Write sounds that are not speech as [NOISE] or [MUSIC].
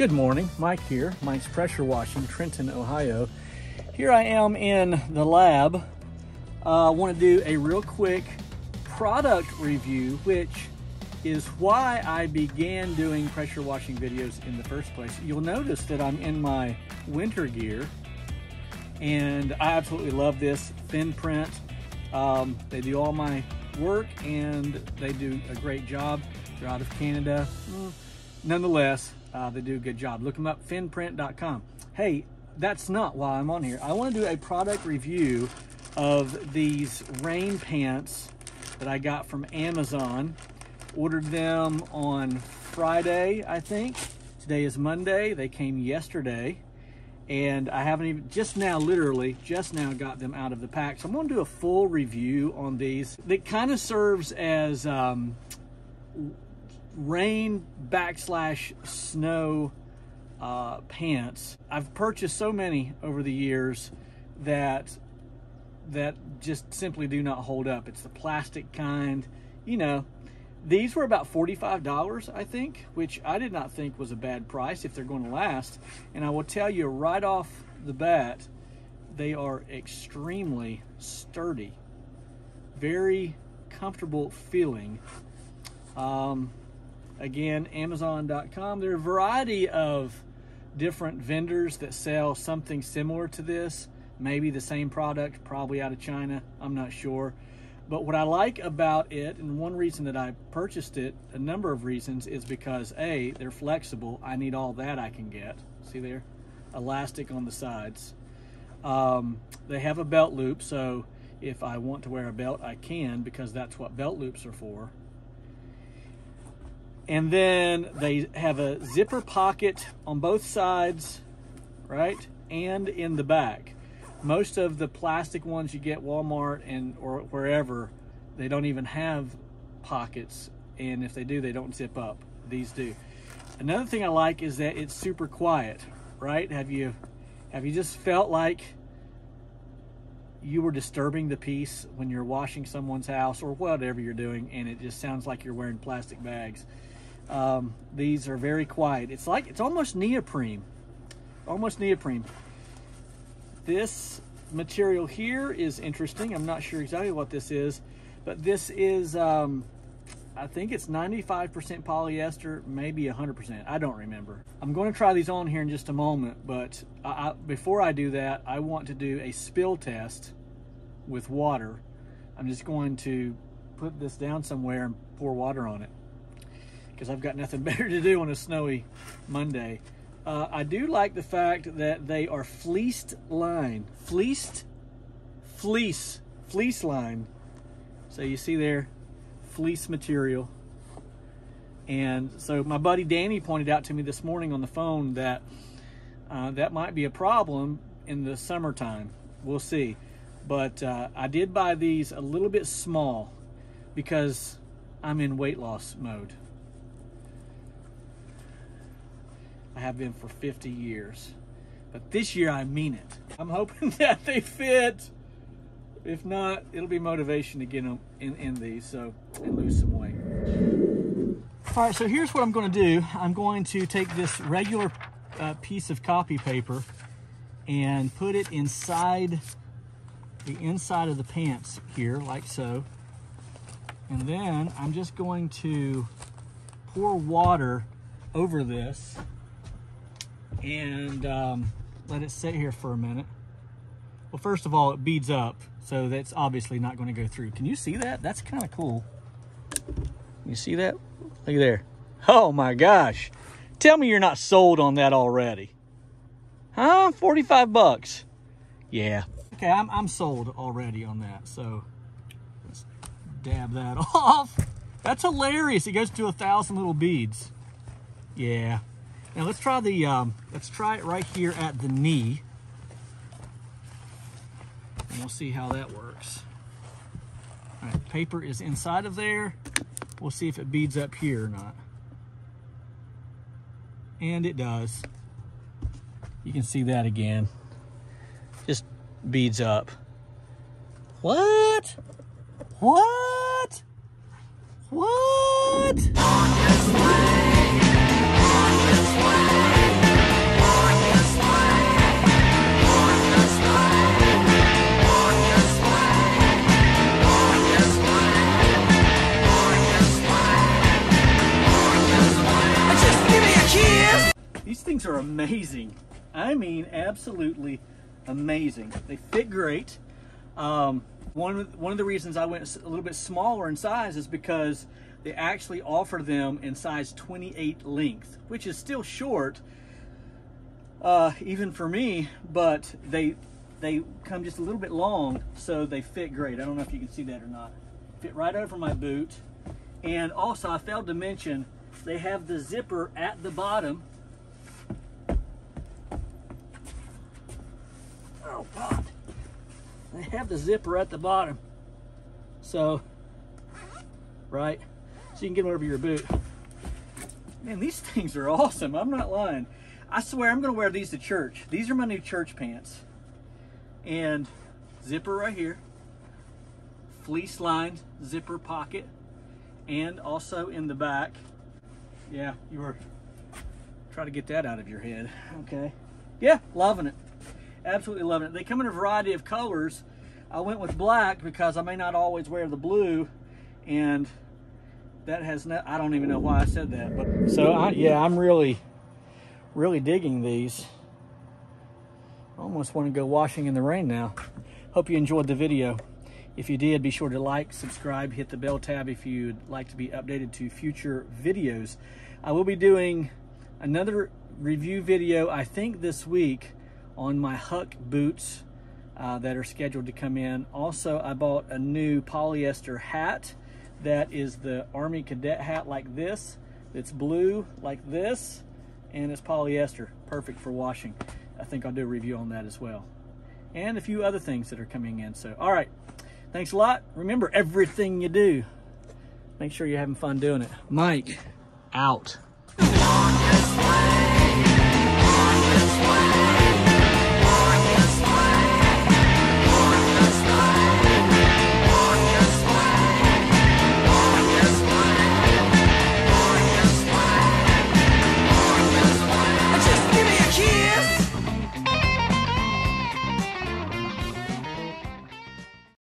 Good morning, Mike here. Mike's Pressure Washing, Trenton, Ohio. Here I am in the lab. Uh, I want to do a real quick product review, which is why I began doing pressure washing videos in the first place. You'll notice that I'm in my winter gear and I absolutely love this Fin Print. Um, they do all my work and they do a great job. They're out of Canada. Mm, nonetheless, uh, they do a good job. Look them up, finprint.com. Hey, that's not why I'm on here. I want to do a product review of these rain pants that I got from Amazon. Ordered them on Friday, I think. Today is Monday. They came yesterday. And I haven't even, just now, literally, just now got them out of the pack. So I'm going to do a full review on these. That kind of serves as um, rain backslash snow uh, pants. I've purchased so many over the years that that just simply do not hold up. It's the plastic kind, you know. These were about $45, I think, which I did not think was a bad price if they're going to last. And I will tell you right off the bat, they are extremely sturdy. Very comfortable feeling. Um, Again, Amazon.com. There are a variety of different vendors that sell something similar to this. Maybe the same product, probably out of China. I'm not sure. But what I like about it, and one reason that I purchased it, a number of reasons, is because A, they're flexible. I need all that I can get. See there? Elastic on the sides. Um, they have a belt loop, so if I want to wear a belt, I can because that's what belt loops are for. And then they have a zipper pocket on both sides, right? And in the back. Most of the plastic ones you get Walmart and or wherever, they don't even have pockets. And if they do, they don't zip up. These do. Another thing I like is that it's super quiet, right? Have you have you just felt like you were disturbing the peace when you're washing someone's house or whatever you're doing and it just sounds like you're wearing plastic bags? Um, these are very quiet. It's like, it's almost neoprene, almost neoprene. This material here is interesting. I'm not sure exactly what this is, but this is, um, I think it's 95% polyester, maybe 100%. I don't remember. I'm going to try these on here in just a moment, but I, before I do that, I want to do a spill test with water. I'm just going to put this down somewhere and pour water on it because I've got nothing [LAUGHS] better to do on a snowy Monday. Uh, I do like the fact that they are fleeced line. Fleeced? Fleece. Fleece line. So you see there, fleece material. And so my buddy Danny pointed out to me this morning on the phone that uh, that might be a problem in the summertime. We'll see. But uh, I did buy these a little bit small because I'm in weight loss mode. I have been for 50 years. But this year I mean it. I'm hoping [LAUGHS] that they fit. If not, it'll be motivation to get them in, in these so and lose some weight. All right, so here's what I'm going to do. I'm going to take this regular uh, piece of copy paper and put it inside the inside of the pants here, like so. And then I'm just going to pour water over this and um, let it sit here for a minute. Well, first of all, it beads up, so that's obviously not going to go through. Can you see that? That's kind of cool. You see that? Look there. Oh my gosh. Tell me you're not sold on that already. Huh? 45 bucks. Yeah. Okay, I'm, I'm sold already on that, so let's dab that [LAUGHS] off. That's hilarious. It goes to a thousand little beads. Yeah. Now let's try the, um, let's try it right here at the knee. And we'll see how that works. All right, paper is inside of there. We'll see if it beads up here or not. And it does. You can see that again. Just beads up. What? What? What? These things are amazing. I mean, absolutely amazing. They fit great. Um, one, of, one of the reasons I went a little bit smaller in size is because they actually offer them in size 28 length, which is still short, uh, even for me, but they they come just a little bit long, so they fit great. I don't know if you can see that or not. Fit right over my boot. And also, I failed to mention, they have the zipper at the bottom. Oh, God. They have the zipper at the bottom. So, right? So you can get them over your boot. Man, these [LAUGHS] things are awesome. I'm not lying. I swear I'm going to wear these to church. These are my new church pants. And zipper right here. Fleece lined zipper pocket. And also in the back. Yeah, you were try to get that out of your head. Okay. Yeah, loving it. Absolutely loving it. They come in a variety of colors. I went with black because I may not always wear the blue and that has no, I don't even know why I said that, but so I, yeah, I'm really, really digging these. I almost want to go washing in the rain now. Hope you enjoyed the video. If you did, be sure to like, subscribe, hit the bell tab if you'd like to be updated to future videos. I will be doing another review video, I think this week, on my Huck boots uh, that are scheduled to come in. Also, I bought a new polyester hat that is the Army Cadet hat like this. It's blue like this, and it's polyester, perfect for washing. I think I'll do a review on that as well. And a few other things that are coming in. So, all right, thanks a lot. Remember, everything you do, make sure you're having fun doing it. Mike, out.